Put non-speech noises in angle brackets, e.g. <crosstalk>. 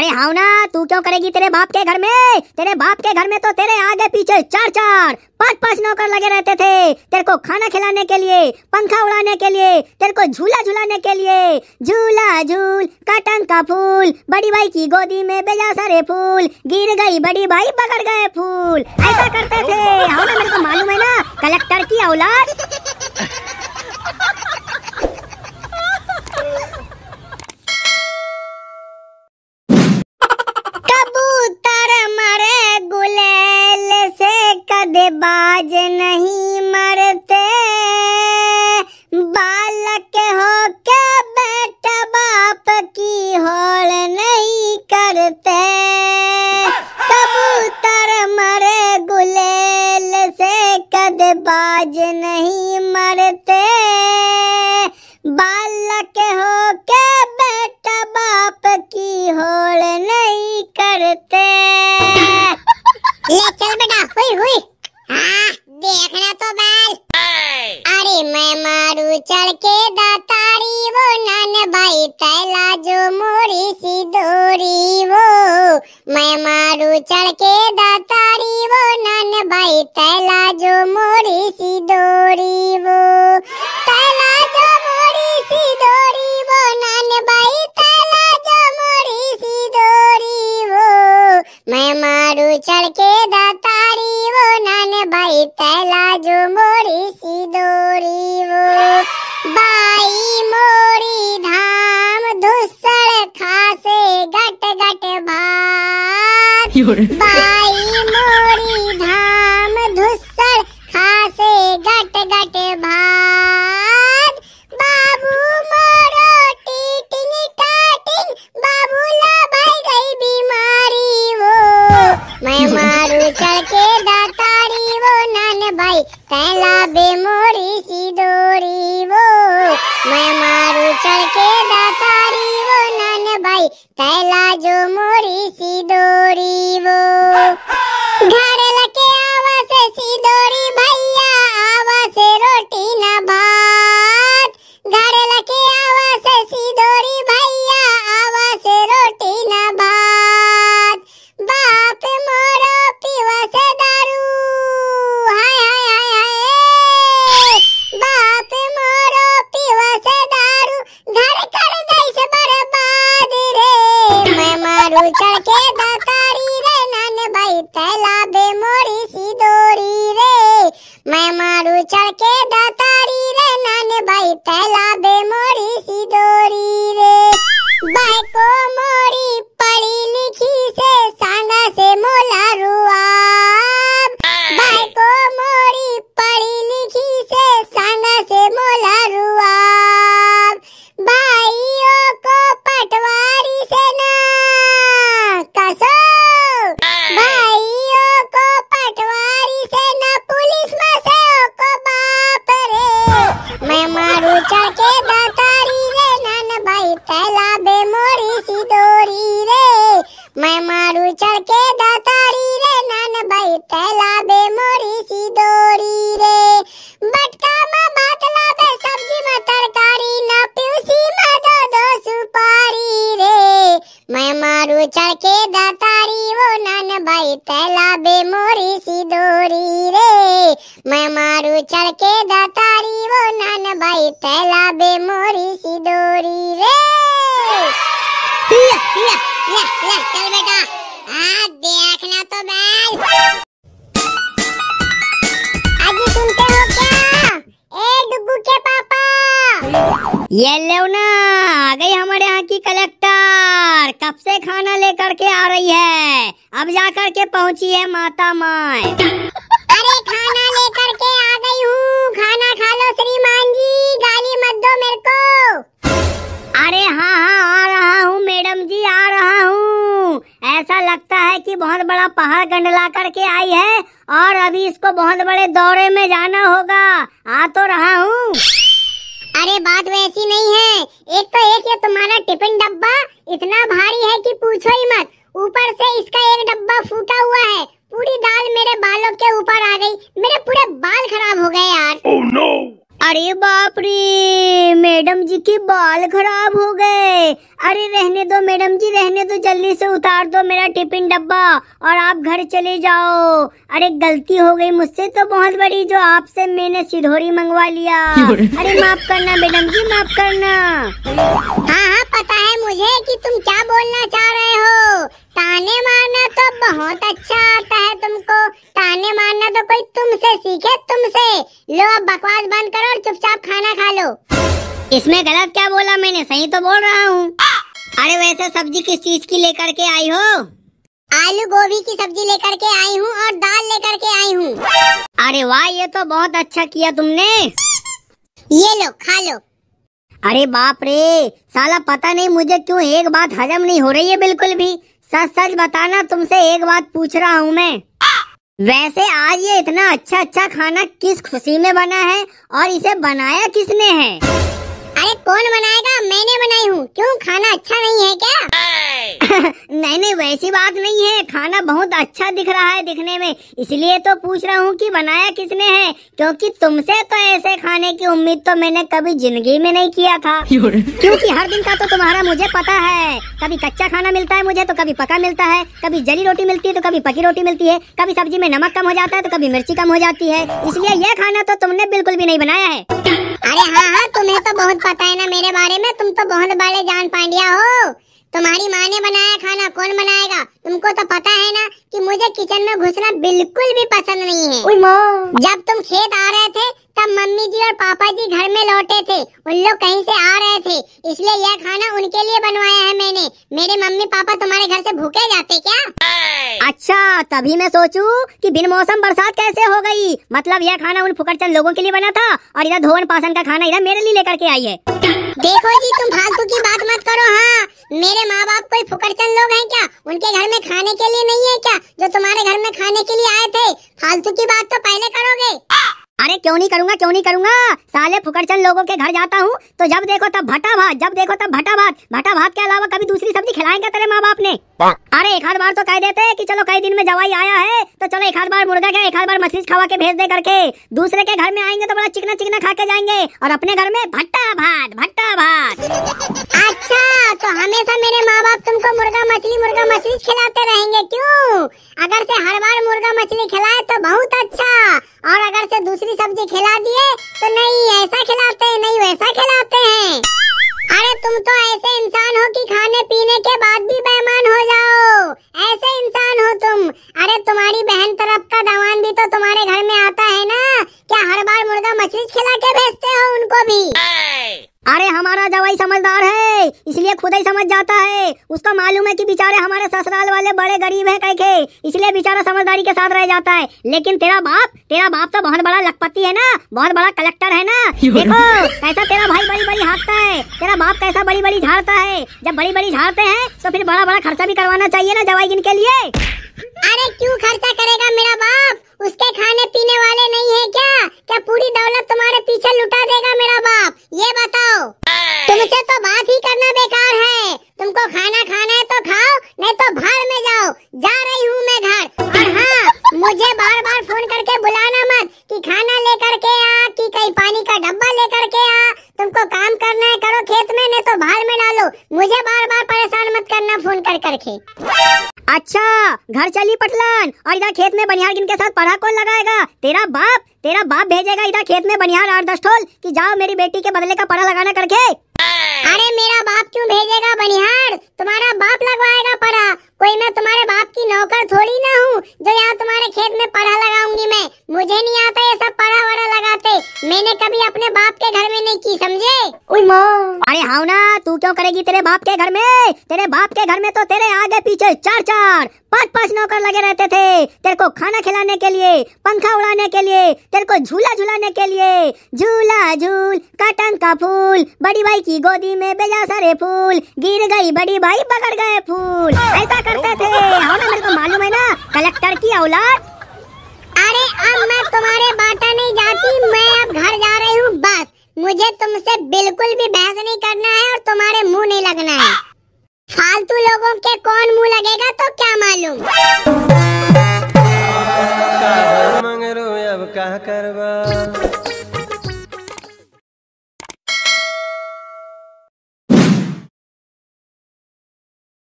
अरे हाँ ना, तू क्यों करेगी तेरे बाप के घर में? तेरे बाप के घर में तो तेरे आगे पीछे चार चार पाँच पाँच नौकर लगे रहते थे। तेरे को खाना खिलाने के लिए, पंखा उड़ाने के लिए, तेरे को झूला झुलाने के लिए। झूला झूल, काटन का फूल, बड़ी भाई की गोदी में बेजा सारे फूल, गिर गई बड़ी भाई पकड़ गए फूल। ऐसा करते थे। हाँ मेरे को मालूम है ना, कलेक्टर की औलाद। बालक हो के बेटा बाप की होड़ नहीं करते। <laughs> ले चल बेटा, हुई हुई। हाँ देखना तो बैल। अरे मैं मारू चढ़ के दातारी वो, नन भाई तैला जो मोरी सी दोरी वो। मैं मारू चढ़ के दातारी चढ़ तारी वो नन भाई तैला जो मोरी सी दोरी वो। बाई मोरी धाम धुसर खासे गट गट भात बाई मारू चढ़ के दातारी वो नन भाई तैला जो मोरी सी दोरी वो। <laughs> घर मारू चढ़ मारू चढ़ दातारी, वो नन भाई तैला बे मोरी सी दोरी रे। मैं मारू चढ़ दातारी, वो नन भाई तैला बे मोरी सी दोरी रे। तो ये लो ना, आ गई हमारे यहाँ की कलेक्टर कब से खाना लेकर के आ रही है। अब जा कर के पहुँची है माता माए अरे खाना लेकर के आ गई हूँ। खाना खा लो श्रीमान जी। गाली मत दो मेरे को। अरे हाँ हाँ आ रहा हूँ मैडम जी, आ रहा हूँ। ऐसा लगता है कि बहुत बड़ा पहाड़ गंडला करके आई है और अभी इसको बहुत बड़े दौरे में जाना होगा। आ तो रहा हूँ। अरे बात वैसी नहीं है। एक तो एक ये तुम्हारा टिफ़िन डब्बा इतना भारी है कि पूछो ही मत। ऊपर से इसका एक डब्बा फूटा हुआ है। पूरी दाल मेरे बालों के ऊपर आ गई। मेरे पूरे बाल खराब हो गए यार। Oh no! अरे बाप रे, मैडम जी के बाल खराब हो गए। अरे रहने दो मैडम जी, रहने दो, जल्दी से उतार दो मेरा टिफ़िन डब्बा और आप घर चले जाओ। अरे गलती हो गई मुझसे तो बहुत बड़ी, जो आपसे मैंने सिधोरी मंगवा लिया। अरे माफ़ करना मैडम जी, माफ़ करना। हाँ हाँ पता है मुझे कि तुम क्या बोलना चाह रहे हो। ताने मारना तो बहुत अच्छा आता है तुमको। लो अब बकवास बंद करो और चुपचाप खाना खा लो। इसमें गलत क्या बोला मैंने? सही तो बोल रहा हूँ। अरे वैसे सब्ज़ी किस चीज़ की लेकर के आई हो? आलू गोभी की सब्ज़ी लेकर के आई हूँ और दाल लेकर के आई हूँ। अरे वाह ये तो बहुत अच्छा किया तुमने। ये लो खा लो। अरे बाप रे साला पता नहीं मुझे क्यों एक बात हजम नहीं हो रही है बिल्कुल भी। सच सच बताना तुमसे एक बात पूछ रहा हूँ मैं। वैसे आज ये इतना अच्छा अच्छा खाना किस खुशी में बना है और इसे बनाया किसने है? अरे कौन बनाएगा? मैंने बनाई हूँ। क्यों? खाना अच्छा नहीं नहीं बात नहीं है। खाना बहुत अच्छा दिख रहा है दिखने में। इसलिए तो पूछ रहा हूँ कि बनाया किसने है? क्योंकि तुमसे तो ऐसे खाने की उम्मीद तो मैंने कभी ज़िंदगी में नहीं किया था। क्योंकि हर दिन का तो तुम्हारा मुझे पता है। कभी कच्चा खाना मिलता है मुझे तो कभी पका मिलता है। कभी जली रोटी मिलती है तो कभी पकी रोटी मिलती है। कभी सब्ज़ी में नमक कम हो जाता है तो कभी मिर्ची कम हो जाती है। इसलिए यह खाना तो तुमने बिल्कुल भी नहीं बनाया है। अरे हाँ हाँ तुम्हें तो बहुत पता है ना मेरे बारे में। तुम तो बहुत बड़े जान पांडिया हो। तुम्हारी माँ ने बनाया खाना कौन बनाएगा? तुमको तो पता है ना कि मुझे किचन में घुसना बिल्कुल भी पसंद नहीं है। जब तुम खेत आ रहे थे तब मम्मी जी और पापा जी घर में लौटे थे। उन लोग कहीं से आ रहे थे इसलिए यह खाना उनके लिए बनवाया है मैंने। मेरे मम्मी पापा तुम्हारे घर से भूखे जाते क्या? अच्छा तभी मैं सोचूं कि बिन मौसम बरसात कैसे हो गई। मतलब यह खाना उन फुकरचंद लोगों के लिए बना था और इधर धोवन पासन का खाना इधर मेरे लिए लेकर के आई है। देखो जी, तुम फालतू की बात मत करो हाँ। मेरे माँ बाप कोई फुकरचंद लोग हैं क्या? उनके घर में खाने के लिए नहीं है क्या? जो तुम्हारे घर में खाने के लिए आए थे? फालतू की बात तो पहले करोगे। अरे क्यों नहीं करूँगा क्यों नहीं करूँगा? साले फुकरचंद लोगों के घर जाता हूँ तो जब देखो तब भट्टा भात जब देखो तब भट्टा भात। भट्टा भात के अलावा कभी दूसरी सब्ज़ी खिलाएँगे तेरे माँ बाप ने अरे एक आध बार तो कह देते कि चलो कई दिन में जवाई आया है तो चलो एक आध बार मुर्गा के एक आध बार मछली खवा के भेज दे करके। दूसरे के घर में आएँगे तो बड़ा चिकना चिकना खा के जाएँगे और अपने घर में भट्टा भात भट्टा भात। अच्छा तो हमेशा मेरे माँ बाप तुमको मुर्गा मछली मुर्गा मछली खिलाते रहेंगे क्यों? अगर से हर बार मुर्गा मछली खिलाए तो बहुत अच्छा और अगर से दूसरी सब्ज़ी खिला दिए तो नहीं ऐसा खिलाते हैं, नहीं वैसा खिलाते हैं। अरे तुम तो ऐसे इंसान हो कि खाने पीने के बाद भी बेमान हो जाओ। ऐसे इंसान हो तुम। अरे तुम्हारी बहन तरफ़ का दवान भी तो तुम्हारे घर में आता है ना? क्या हर बार मुर्गा मछली खिला के भेजते हो उनको भी? अरे हमारा जवाई समझदार है इसलिए खुद ही समझ जाता है। उसको मालूम है कि बेचारे हमारे ससुराल वाले बड़े गरीब है कह के इसलिए बेचारा समझदारी के साथ रह जाता है। लेकिन तेरा बाप तेरा बाप तो बहुत बड़ा लखपति है ना बहुत बड़ा कलेक्टर है ना। देखो कैसा तेरा भाई बड़ी बड़ी हाँकता है तेरा बाप कैसा बड़ी बड़ी झाड़ता है। जब बड़ी बड़ी झाड़ते हैं तो फिर बड़ा बड़ा खर्चा भी करवाना चाहिए ना जवाई गिन के लिए। अरे क्यों खर्चा करेगा मेरा बाप? उसके खाने पीने वाले नहीं है क्या? क्या पूरी दौलत तुम्हारे पीछे लुटा देगा मेरा बाप? ये बताओ। तुमसे तो बात ही करना बेकार है। तुमको खाना खाना है तो खाओ नहीं तो भाड़ अच्छा घर चली पटलन, और इधर खेत में बनिहार के साथ पढ़ा कौन लगाएगा? तेरा बाप तेरा बाप भेजेगा इधर खेत में बनिहार आठ दस ठोल कि जाओ मेरी बेटी के बदले का पढ़ा लगाना करके। अरे, मेरा बाप क्यों भेजेगा बनिहार? तुम्हारा बाप लगवाएगा पढ़ा। कोई मैं तुम्हारे बाप की नौकर थोड़ी ना हूँ, जो यहाँ तुम्हारे खेत में पढ़ा लगाऊँगी मैं। मुझे नहीं अरे हाँ ना, तू क्यों करेगी तेरे बाप के घर में? तेरे बाप के घर में तो तेरे आगे पीछे चार चार पाँच पाँच नौकर लगे रहते थे। तेरे को खाना खिलाने के लिए, पंखा उड़ाने के लिए, तेरे को झूला झुलाने के लिए। झूला झूल कटन का फूल, बड़ी भाई की गोदी में बेजा सारे फूल, गिर गई बड़ी भाई पकड़ गए फूल। ऐसा करते थे। हाँ मेरे को मालूम है ना, कलेक्टर की औलाद। अरे, अब मैं तुम्हारे बाटा नहीं जाती, मैं अब घर जा रही हूँ, बस। मुझे तुमसे बिल्कुल भी बहस नहीं करना है और तुम्हारे मुँह नहीं लगना है। फालतू लोगों के कौन मुँह लगेगा तो क्या मालूम? अब का करबा